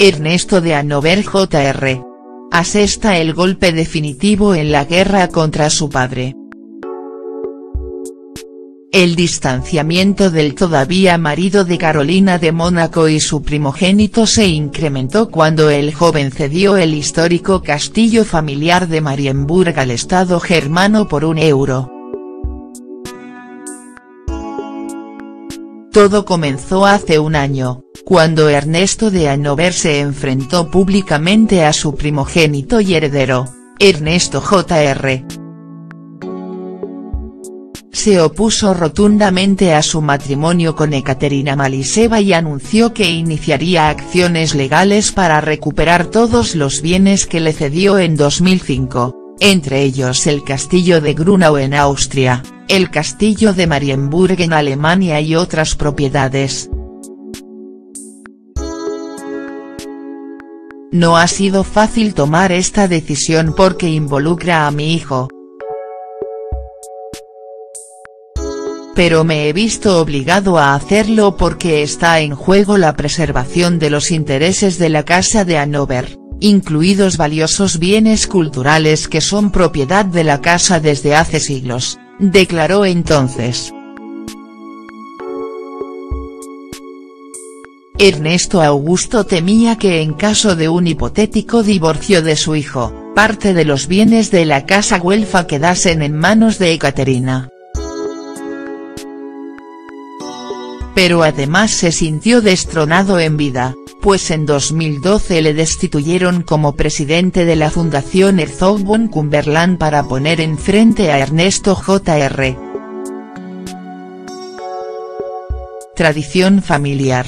Ernesto de Hanover Jr. Asesta el golpe definitivo en la guerra contra su padre. El distanciamiento del todavía marido de Carolina de Mónaco y su primogénito se incrementó cuando el joven cedió el histórico castillo familiar de Marienburg al Estado germano por un euro. Todo comenzó hace un año, cuando Ernesto de Hanover se enfrentó públicamente a su primogénito y heredero, Ernesto Jr se opuso rotundamente a su matrimonio con Ekaterina Maliseva y anunció que iniciaría acciones legales para recuperar todos los bienes que le cedió en 2005, entre ellos el castillo de Grunau en Austria, el castillo de Marienburg en Alemania y otras propiedades. No ha sido fácil tomar esta decisión porque involucra a mi hijo, pero me he visto obligado a hacerlo porque está en juego la preservación de los intereses de la Casa de Hanover, incluidos valiosos bienes culturales que son propiedad de la casa desde hace siglos, declaró entonces. Ernesto Augusto temía que en caso de un hipotético divorcio de su hijo, parte de los bienes de la casa Huelfa quedasen en manos de Ekaterina. pero además se sintió destronado en vida, pues en 2012 le destituyeron como presidente de la Fundación Herzog von Cumberland para poner en frente a Ernesto Jr. Tradición familiar.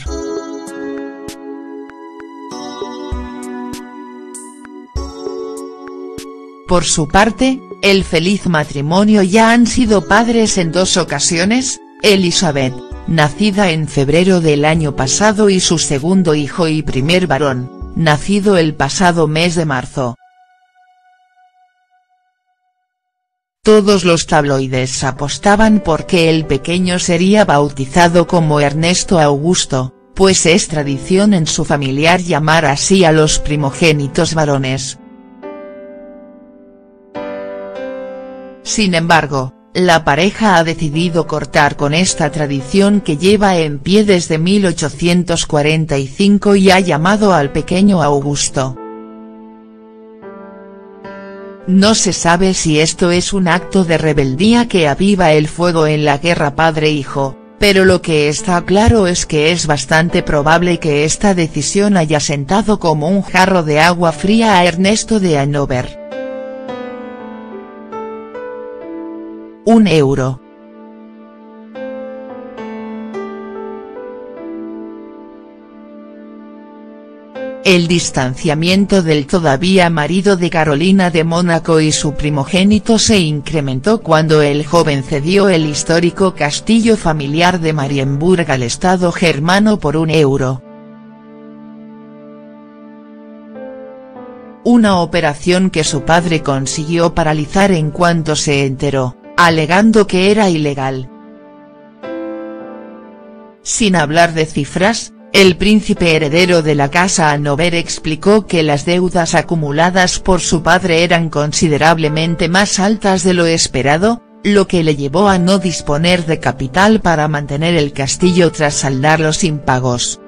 Por su parte, el feliz matrimonio ya han sido padres en dos ocasiones, Elizabeth, nacida en febrero del año pasado y su segundo hijo y primer varón, nacido el pasado mes de marzo. Todos los tabloides apostaban por que el pequeño sería bautizado como Ernesto Augusto, pues es tradición en su familiar llamar así a los primogénitos varones. Sin embargo, la pareja ha decidido cortar con esta tradición que lleva en pie desde 1845 y ha llamado al pequeño Augusto. No se sabe si esto es un acto de rebeldía que aviva el fuego en la guerra padre-hijo, pero lo que está claro es que es bastante probable que esta decisión haya sentado como un jarro de agua fría a Ernesto de Hanover. Un euro. El distanciamiento del todavía marido de Carolina de Mónaco y su primogénito se incrementó cuando el joven cedió el histórico castillo familiar de Marienburg al Estado germano por un euro. Una operación que su padre consiguió paralizar en cuanto se enteró alegando que era ilegal. Sin hablar de cifras, el príncipe heredero de la casa Hanover explicó que las deudas acumuladas por su padre eran considerablemente más altas de lo esperado, lo que le llevó a no disponer de capital para mantener el castillo tras saldar los impagos.